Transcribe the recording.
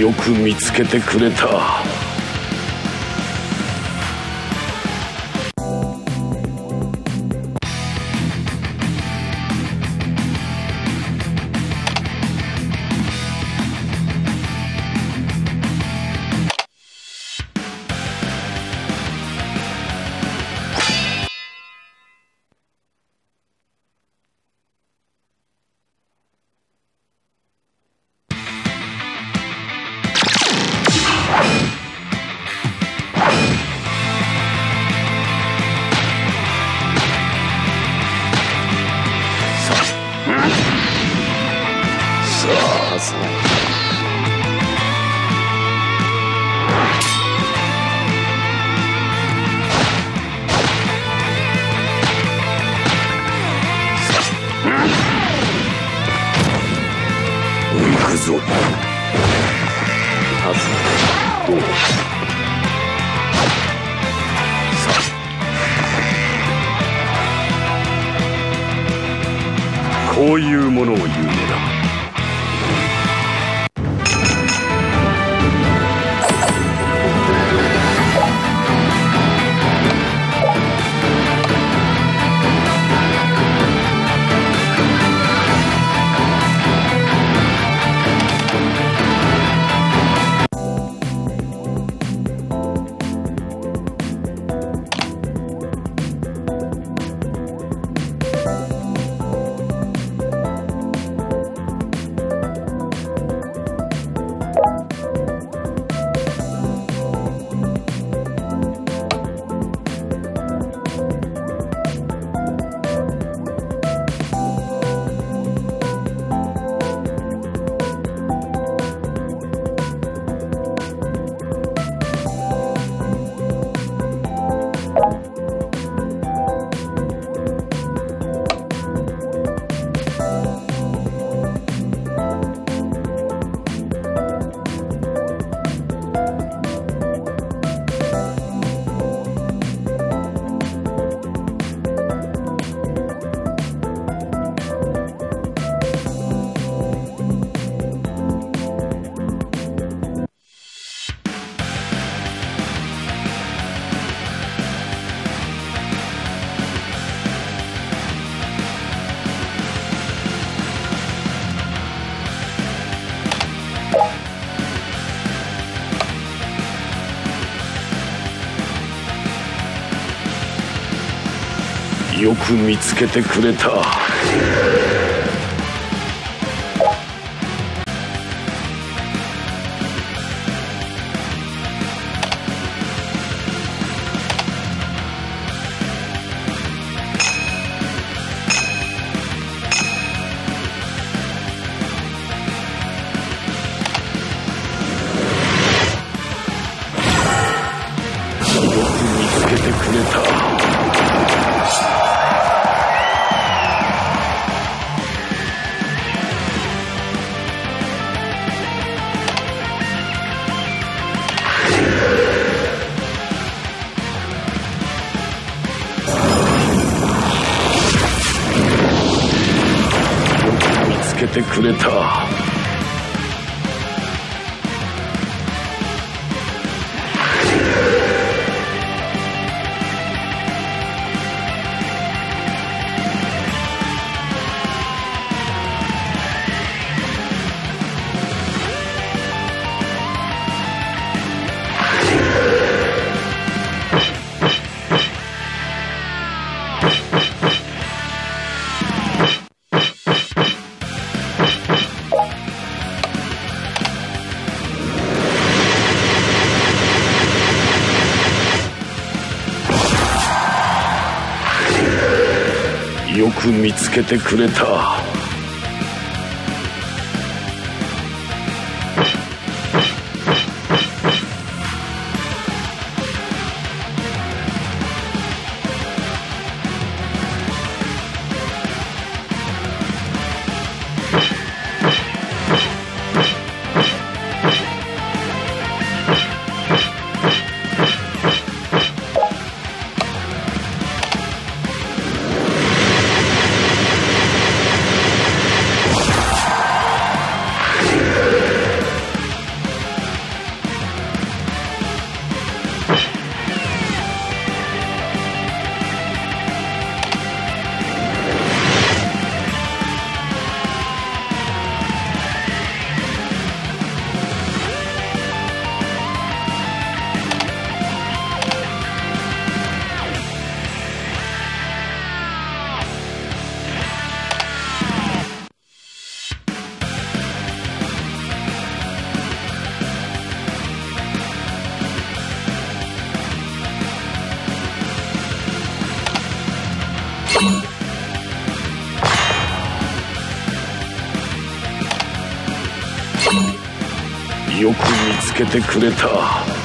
よく見つけてくれた。こういうものを言うのだ。よく見つけてくれた。けてくれた。見つけてくれた。よく見つけてくれた。